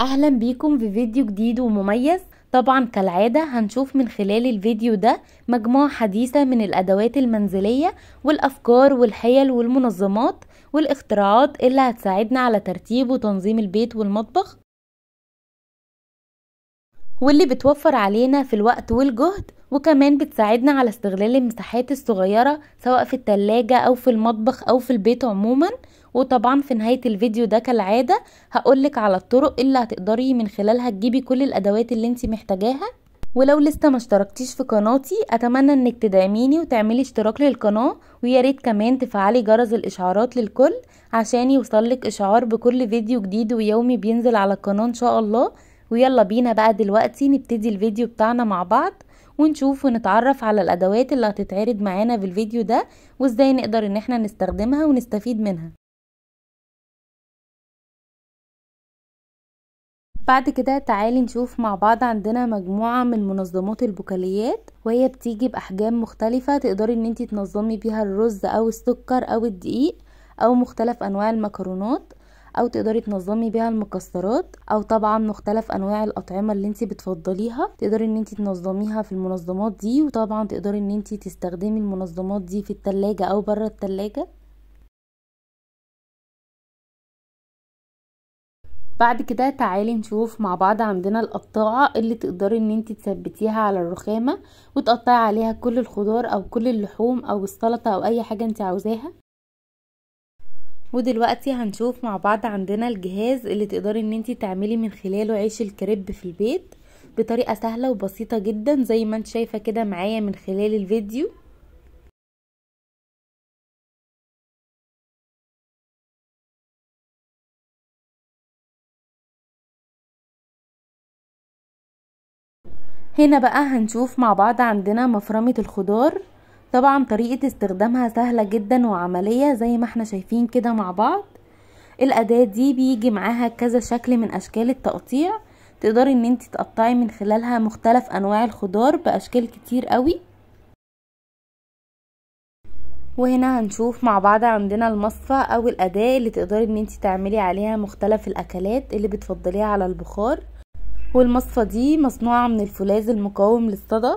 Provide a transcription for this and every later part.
أهلا بيكم في فيديو جديد ومميز. طبعا كالعادة هنشوف من خلال الفيديو ده مجموعة حديثة من الأدوات المنزلية والأفكار والحيل والمنظمات والاختراعات اللي هتساعدنا على ترتيب وتنظيم البيت والمطبخ. واللي بتوفر علينا في الوقت والجهد وكمان بتساعدنا على استغلال المساحات الصغيرة سواء في التلاجة أو في المطبخ أو في البيت عموما. وطبعا في نهاية الفيديو ده كالعادة هقولك على الطرق اللي هتقدري من خلالها تجيبي كل الأدوات اللي انت محتاجاها. ولو لسه ما اشتركتيش في قناتي أتمنى إنك تدعميني وتعملي اشتراك للقناة وياريت كمان تفعلي جرس الإشعارات للكل عشان يوصلك إشعار بكل فيديو جديد ويومي بينزل على القناة إن شاء الله. ويلا بينا بقى دلوقتي نبتدي الفيديو بتاعنا مع بعض ونشوف ونتعرف على الأدوات اللي هتتعرض معانا في الفيديو ده وإزاي نقدر إن إحنا نستخدمها ونستفيد منها. بعد كده تعالي نشوف مع بعض عندنا مجموعة من منظمات البكاليات وهي بتيجي بأحجام مختلفة تقدري إن انتي تنظمي بيها الرز أو السكر أو الدقيق أو مختلف أنواع المكرونات أو تقدري تنظمي بيها المكسرات أو طبعا مختلف أنواع الأطعمة اللي انت بتفضليها تقدري إن انت تنظميها في المنظمات دي وطبعا تقدري إن انت تستخدمي المنظمات دي في التلاجة أو بره التلاجة. بعد كده تعالي نشوف مع بعض عندنا القطاعة اللي تقدري إن انت تثبتيها على الرخامة وتقطعي عليها كل الخضار أو كل اللحوم أو السلطة أو أي حاجة انت عاوزاها. ودلوقتي هنشوف مع بعض عندنا الجهاز اللي تقدري إن انتي تعملي من خلاله عيش الكريب في البيت بطريقة سهلة وبسيطة جدا زي ما انت شايفة كده معايا من خلال الفيديو. هنا بقى هنشوف مع بعض عندنا مفرمة الخضار. طبعا طريقة استخدامها سهلة جدا وعملية زي ما إحنا شايفين كده مع بعض. الأداة دي بيجي معاها كذا شكل من أشكال التقطيع. تقدري إن انت تقطعي من خلالها مختلف أنواع الخضار بأشكال كتير قوي. وهنا هنشوف مع بعض عندنا المصفى أو الأداة اللي تقدري إن انت تعملي عليها مختلف الأكلات اللي بتفضليها على البخار. والمصفى دي مصنوعة من الفولاذ المقاوم للصدى.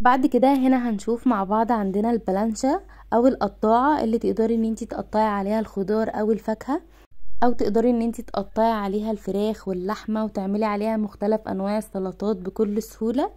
بعد كده هنا هنشوف مع بعض عندنا البلانشا أو القطاعة اللي تقدري إن انتي تقطعي عليها الخضار أو الفاكهة أو تقدري إن انتي تقطعي عليها الفراخ واللحمة وتعملي عليها مختلف أنواع السلطات بكل سهولة.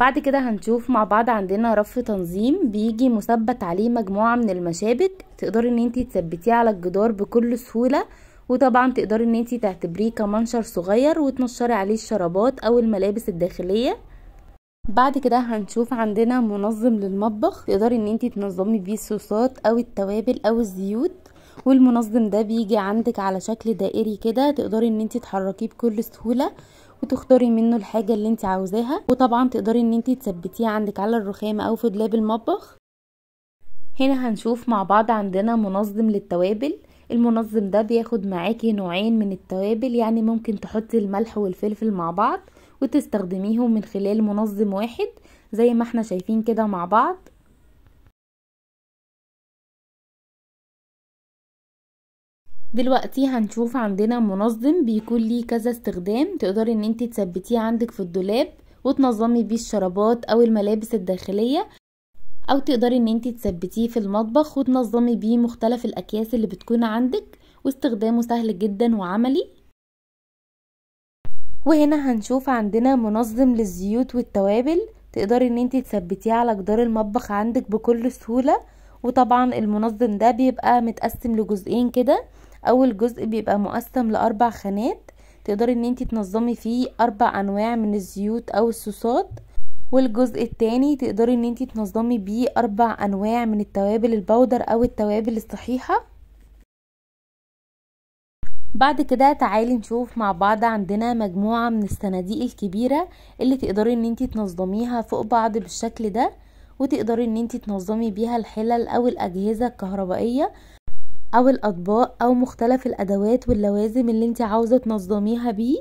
بعد كده هنشوف مع بعض عندنا رف تنظيم بيجي مثبت عليه مجموعة من المشابك. تقدري ان انتي تثبتيه على الجدار بكل سهولة وطبعا تقدري ان انتي تعتبريه كمنشر صغير وتنشري عليه الشرابات أو الملابس الداخلية. بعد كده هنشوف عندنا منظم للمطبخ. تقدري ان انتي تنظمي بيه الصوصات أو التوابل أو الزيوت والمنظم ده بيجي عندك على شكل دائري كده. تقدري ان انتي تحركيه بكل سهولة. وتختاري منه الحاجة اللي انت عاوزاها وطبعا تقدري إن انت تثبتيه عندك على الرخامة أو في دولاب المطبخ. هنا هنشوف مع بعض عندنا منظم للتوابل. المنظم ده بياخد معاكي نوعين من التوابل يعني ممكن تحطي الملح والفلفل مع بعض وتستخدميهم من خلال منظم واحد زي ما إحنا شايفين كده مع بعض. دلوقتي هنشوف عندنا منظم بيكون ليه كذا استخدام تقدري ان انت تثبتيه عندك في الدولاب وتنظمي بيه الشرابات أو الملابس الداخلية أو تقدري ان انت تثبتيه في المطبخ وتنظمي بيه مختلف الأكياس اللي بتكون عندك واستخدامه سهل جدا وعملي. وهنا هنشوف عندنا منظم للزيوت والتوابل تقدري ان انت تثبتيه على جدار المطبخ عندك بكل سهولة وطبعا المنظم ده بيبقى متقسم لجزئين كده. أول جزء بيبقى مقسم لأربع خانات تقدري إن أنتي تنظمي فيه أربع أنواع من الزيوت أو الصوصات. والجزء التاني تقدري إن أنتي تنظمي بيه أربع أنواع من التوابل البودر أو التوابل الصحيحة. بعد كده تعالي نشوف مع بعض عندنا مجموعة من الصناديق الكبيرة اللي تقدري إن أنتي تنظميها فوق بعض بالشكل ده وتقدري إن أنتي تنظمي بيها الحلل أو الأجهزة الكهربائية. أو الأطباق أو مختلف الأدوات واللوازم اللي انت عاوزة تنظميها بيه؟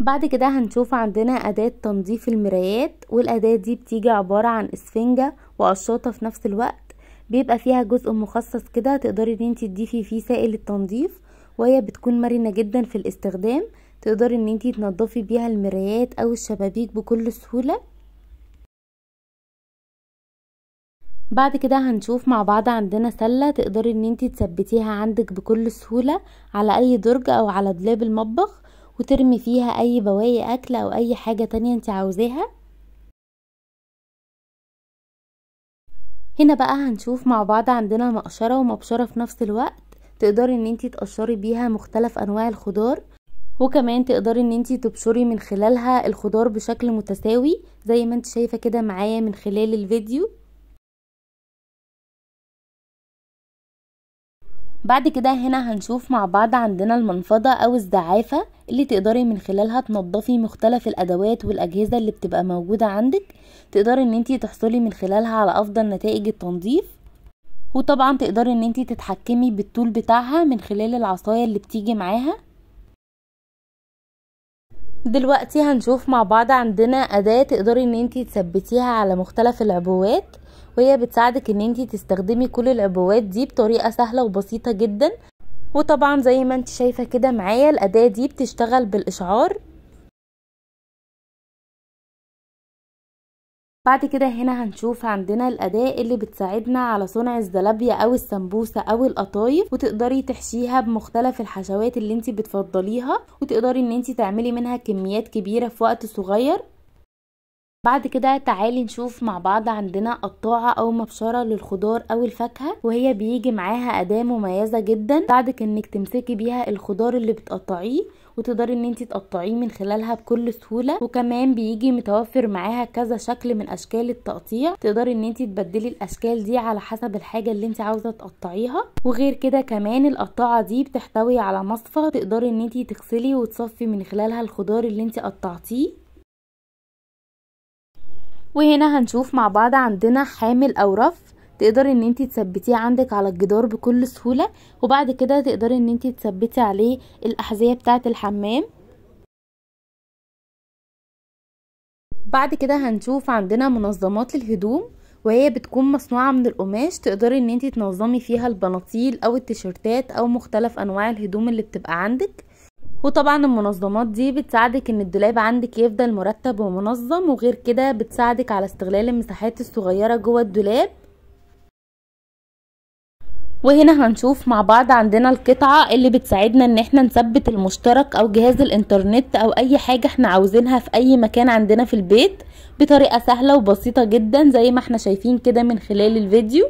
بعد كده هنشوف عندنا أداة تنظيف المرايات والأداة دي بتيجي عبارة عن إسفنجة وقشاطة في نفس الوقت. بيبقى فيها جزء مخصص كده تقدري ان انت تضيفي فيه سائل التنظيف وهي بتكون مرنة جدا في الاستخدام. تقدري ان انت تنضفي بيها المرايات أو الشبابيك بكل سهولة. بعد كده هنشوف مع بعض عندنا سلة تقدري إن انت تثبتيها عندك بكل سهولة على أي درج أو على دولاب المطبخ وترمي فيها أي بواقي أكل أو أي حاجة تانية انت عاوزاها. هنا بقى هنشوف مع بعض عندنا مقشرة ومبشرة في نفس الوقت تقدري إن انتي تقشري بيها مختلف أنواع الخضار وكمان تقدري إن انتي تبشري من خلالها الخضار بشكل متساوي زي ما انت شايفة كده معايا من خلال الفيديو. بعد كده هنا هنشوف مع بعض عندنا المنفضة أو الزعافة اللي تقدري من خلالها تنضفي مختلف الأدوات والأجهزة اللي بتبقى موجودة عندك. تقدري إن انتي تحصلي من خلالها على أفضل نتائج التنظيف. وطبعا تقدري إن انتي تتحكمي بالطول بتاعها من خلال العصاية اللي بتيجي معاها. دلوقتي هنشوف مع بعض عندنا أداة تقدري إن انتي تثبتيها على مختلف العبوات. وهي بتساعدك إن أنتي تستخدمي كل العبوات دي بطريقة سهلة وبسيطة جدا. وطبعا زي ما انت شايفة كده معايا الأداة دي بتشتغل بالإشعار. بعد كده هنا هنشوف عندنا الأداة اللي بتساعدنا على صنع الزلابية أو السمبوسة أو القطايف. وتقدري تحشيها بمختلف الحشوات اللي انت بتفضليها. وتقدري إن انت تعملي منها كميات كبيرة في وقت صغير. بعد كده تعالي نشوف مع بعض عندنا قطاعة أو مبشرة للخضار أو الفاكهة وهي بيجي معاها أداة مميزة جدا تساعدك إنك تمسكي بيها الخضار اللي بتقطعيه وتقدري إن انت تقطعيه من خلالها بكل سهولة. وكمان بيجي متوفر معاها كذا شكل من أشكال التقطيع تقدري إن انت تبدلي الأشكال دي على حسب الحاجة اللي انت عاوزة تقطعيها. وغير كده كمان القطاعة دي بتحتوي على مصفى تقدري إن انت تغسلي وتصفي من خلالها الخضار اللي انت قطعتيه. وهنا هنشوف مع بعض عندنا حامل أو رف تقدري إن انت تثبتيه عندك على الجدار بكل سهولة وبعد كده تقدري إن انت تثبتي عليه الأحذية بتاعة الحمام. بعد كده هنشوف عندنا منظمات للهدوم وهي بتكون مصنوعة من القماش تقدري إن انت تنظمي فيها البناطيل أو التيشيرتات أو مختلف أنواع الهدوم اللي بتبقى عندك. وطبعا المنظمات دي بتساعدك إن الدولاب عندك يفضل مرتب ومنظم وغير كده بتساعدك على استغلال المساحات الصغيرة جوه الدولاب. وهنا هنشوف مع بعض عندنا القطعة اللي بتساعدنا إن إحنا نثبت المشترك أو جهاز الإنترنت أو أي حاجة إحنا عاوزينها في أي مكان عندنا في البيت بطريقة سهلة وبسيطة جدا زي ما إحنا شايفين كده من خلال الفيديو.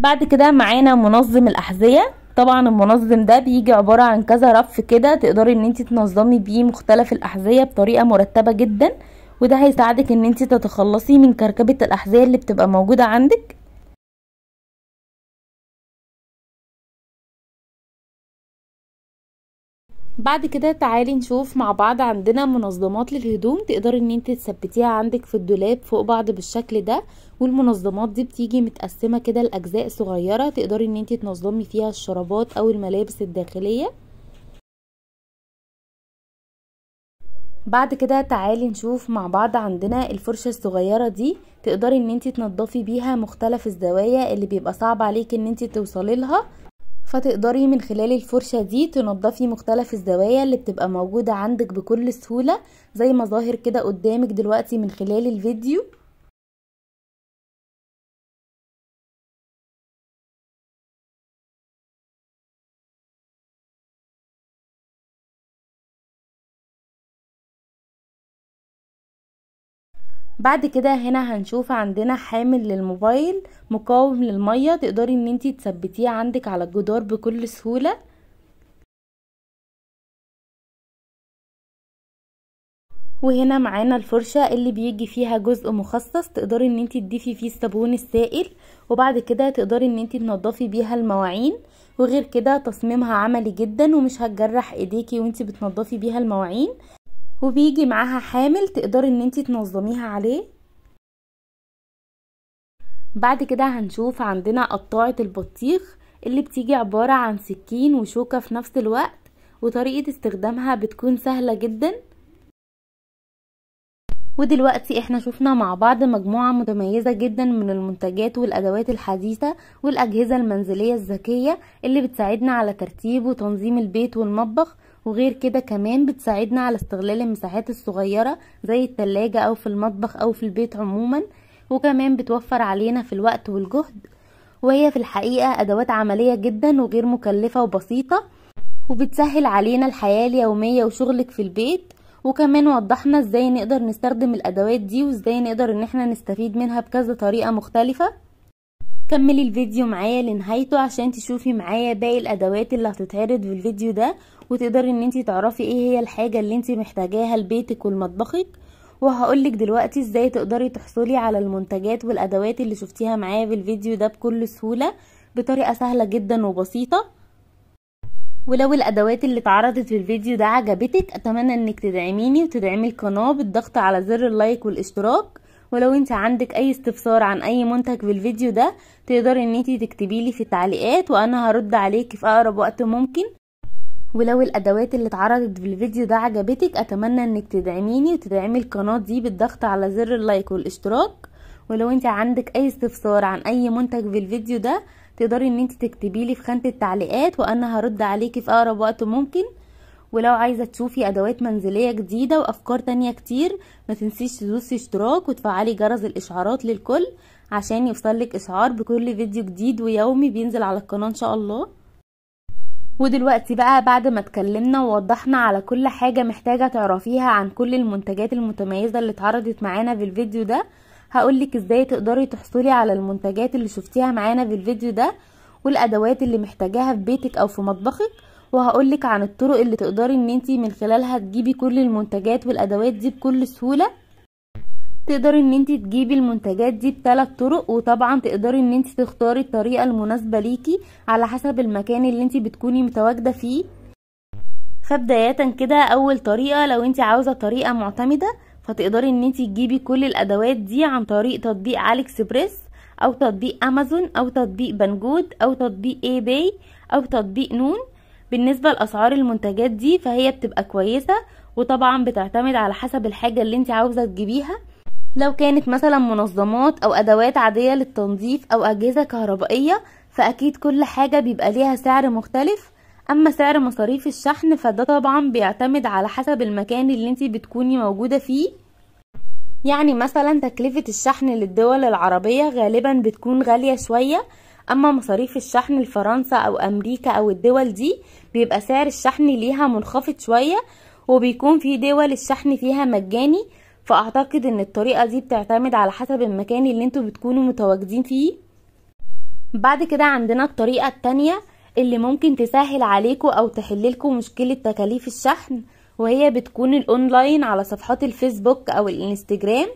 بعد كده معانا منظم الأحذية. طبعا المنظم ده بيجي عبارة عن كذا رف كده تقدري إن انت تنظمي بيه مختلف الأحذية بطريقة مرتبة جدا وده هيساعدك إن انت تتخلصي من كركبة الأحذية اللي بتبقى موجودة عندك. بعد كده تعالي نشوف مع بعض عندنا منظمات للهدوم تقدري ان انت تثبتيها عندك في الدولاب فوق بعض بالشكل ده والمنظمات دي بتيجي متقسمة كده لأجزاء صغيرة تقدري ان انت تنظمي فيها الشرابات أو الملابس الداخلية. بعد كده تعالي نشوف مع بعض عندنا الفرشة الصغيرة دي تقدري ان انت تنضفي بيها مختلف الزوايا اللي بيبقى صعب عليك ان انت توصلي لها. فتقدري من خلال الفرشة دي تنضفي مختلف الزوايا اللي بتبقى موجودة عندك بكل سهولة زي ما ظاهر كده قدامك دلوقتي من خلال الفيديو. بعد كده هنا هنشوف عندنا حامل للموبايل مقاوم للمية. تقدري ان انتي تثبتيه عندك على الجدار بكل سهولة. وهنا معانا الفرشة اللي بيجي فيها جزء مخصص تقدري ان انتي تضيفي فيه الصابون السائل وبعد كده تقدري ان انتي تنضفي بيها المواعين. وغير كده تصميمها عملي جدا ومش هتجرح ايديكي وانتي بتنضفي بيها المواعين. وبيجي معاها حامل تقدري ان انتي تنظميها عليه. بعد كده هنشوف عندنا قطاعة البطيخ اللي بتيجي عبارة عن سكين وشوكة في نفس الوقت وطريقة استخدامها بتكون سهلة جدا. ودلوقتي إحنا شفنا مع بعض مجموعة متميزة جدا من المنتجات والأدوات الحديثة والأجهزة المنزلية الذكية اللي بتساعدنا على ترتيب وتنظيم البيت والمطبخ وغير كده كمان بتساعدنا على استغلال المساحات الصغيرة زي التلاجة أو في المطبخ أو في البيت عموما وكمان بتوفر علينا في الوقت والجهد. وهي في الحقيقة أدوات عملية جدا وغير مكلفة وبسيطة وبتسهل علينا الحياة اليومية وشغلك في البيت. وكمان وضحنا إزاي نقدر نستخدم الأدوات دي وإزاي نقدر إن إحنا نستفيد منها بكذا طريقة مختلفة. كملي الفيديو معايا لنهايته عشان تشوفي معايا باقي الأدوات اللي هتتعرض في الفيديو ده وتقدري إن انتي تعرفي إيه هي الحاجة اللي انتي محتاجاها لبيتك ولمطبخك وهقولك دلوقتي إزاي تقدري تحصلي على المنتجات والأدوات اللي شفتيها معايا في الفيديو ده بكل سهولة بطريقة سهلة جدا وبسيطة. ولو الأدوات اللي اتعرضت في الفيديو ده عجبتك أتمنى إنك تدعميني وتدعمي القناة بالضغط على زر ال like والاشتراك. ولو انت عندك اي استفسار عن اي منتج في الفيديو ده تقدري ان انت تكتبي لي في التعليقات وأنا هرد عليكي في اقرب وقت ممكن. ولو الادوات اللي اتعرضت في الفيديو ده عجبتك اتمنى انك تدعميني وتدعمي القناة دي بالضغط على زر ال like والاشتراك. ولو انت عندك اي استفسار عن اي منتج في الفيديو ده تقدري ان انت تكتبي لي في خانة التعليقات وأنا هرد عليكي في اقرب وقت ممكن. ولو عايزة تشوفي أدوات منزلية جديدة وأفكار تانية كتير ما تنسيش تدوسي اشتراك وتفعلي جرس الإشعارات للكل عشان يوصلك إشعار بكل فيديو جديد ويومي بينزل على القناة إن شاء الله. ودلوقتي بقى بعد ما اتكلمنا ووضحنا على كل حاجة محتاجة تعرفيها عن كل المنتجات المتميزة اللي اتعرضت معانا في الفيديو ده هقولك إزاي تقدري تحصلي على المنتجات اللي شفتيها معانا في الفيديو ده والأدوات اللي محتاجاها في بيتك أو في مطبخك وهقولك عن الطرق اللي تقدري إن انتي من خلالها تجيبي كل المنتجات والأدوات دي بكل سهولة. تقدري إن انتي تجيبي المنتجات دي بثلاث طرق وطبعا تقدري إن انتي تختاري الطريقة المناسبة ليكي على حسب المكان اللي انتي بتكوني متواجدة فيه. فبداية كده أول طريقة لو انتي عاوزة طريقة معتمدة فتقدري إن انتي تجيبي كل الأدوات دي عن طريق تطبيق AliExpress أو تطبيق امازون أو تطبيق Banggood أو تطبيق eBay أو تطبيق نون. بالنسبة لأسعار المنتجات دي فهي بتبقى كويسة وطبعا بتعتمد على حسب الحاجة اللي انتي عاوزة تجيبيها. لو كانت مثلا منظمات أو أدوات عادية للتنظيف أو أجهزة كهربائية فأكيد كل حاجة بيبقى ليها سعر مختلف. أما سعر مصاريف الشحن فده طبعا بيعتمد على حسب المكان اللي انتي بتكوني موجودة فيه. يعني مثلا تكلفة الشحن للدول العربية غالبا بتكون غالية شوية أما مصاريف الشحن لفرنسا أو أمريكا أو الدول دي بيبقى سعر الشحن ليها منخفض شوية وبيكون في دول الشحن فيها مجاني فأعتقد إن الطريقة دي بتعتمد على حسب المكان اللي أنتوا بتكونوا متواجدين فيه. بعد كده عندنا الطريقة التانية اللي ممكن تسهل عليكم أو تحللكم مشكلة تكاليف الشحن وهي بتكون الأونلاين على صفحات الفيسبوك أو الإنستجرام.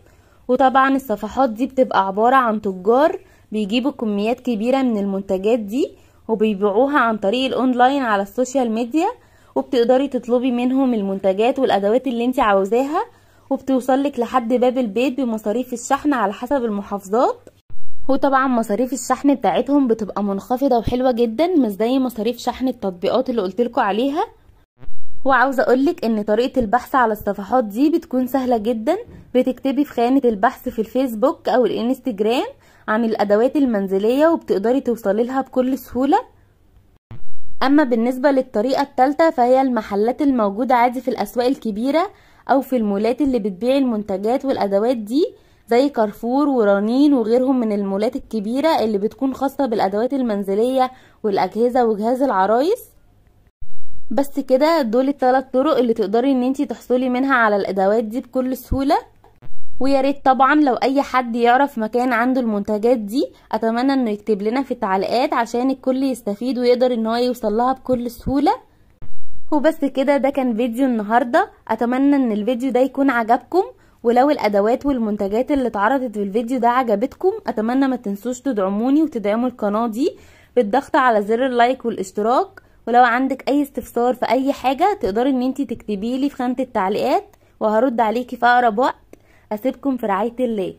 وطبعا الصفحات دي بتبقى عبارة عن تجار بيجيبوا كميات كبيرة من المنتجات دي وبيبيعوها عن طريق الأونلاين على ال social media وبتقدري تطلبي منهم المنتجات والأدوات اللي انت عاوزاها وبتوصلك لحد باب البيت بمصاريف الشحن على حسب المحافظات. وطبعا مصاريف الشحن بتاعتهم بتبقى منخفضة وحلوة جدا مش زي مصاريف شحن التطبيقات اللي قلتلكوا عليها. وعاوزة أقولك إن طريقة البحث على الصفحات دي بتكون سهلة جدا. بتكتبي في خانة البحث في الفيسبوك أو الإنستجرام عن الأدوات المنزلية وبتقدري توصلي لها بكل سهولة. أما بالنسبة للطريقة التالتة فهي المحلات الموجودة عادي في الأسواق الكبيرة أو في المولات اللي بتبيع المنتجات والأدوات دي زي كارفور ورنين وغيرهم من المولات الكبيرة اللي بتكون خاصة بالأدوات المنزلية والأجهزة وجهاز العرايس. بس كده دول الثلاث طرق اللي تقدري إن أنتي تحصلي منها على الأدوات دي بكل سهولة. ويا ريت طبعا لو أي حد يعرف مكان عنده المنتجات دي أتمنى إنه يكتب لنا في التعليقات عشان الكل يستفيد ويقدر إن هو يوصل لها بكل سهولة. وبس كده ده كان فيديو النهاردة. أتمنى إن الفيديو ده يكون عجبكم ولو الأدوات والمنتجات اللي اتعرضت في الفيديو ده عجبتكم أتمنى ما تنسوش تدعموني وتدعموا القناة دي بالضغط على زر اللايك والاشتراك. ولو عندك أي استفسار في أي حاجة تقدري إن أنتي تكتبي لي في خانة التعليقات وهرد عليكي في أقرب وقت. أسيبكم في رعاية الله.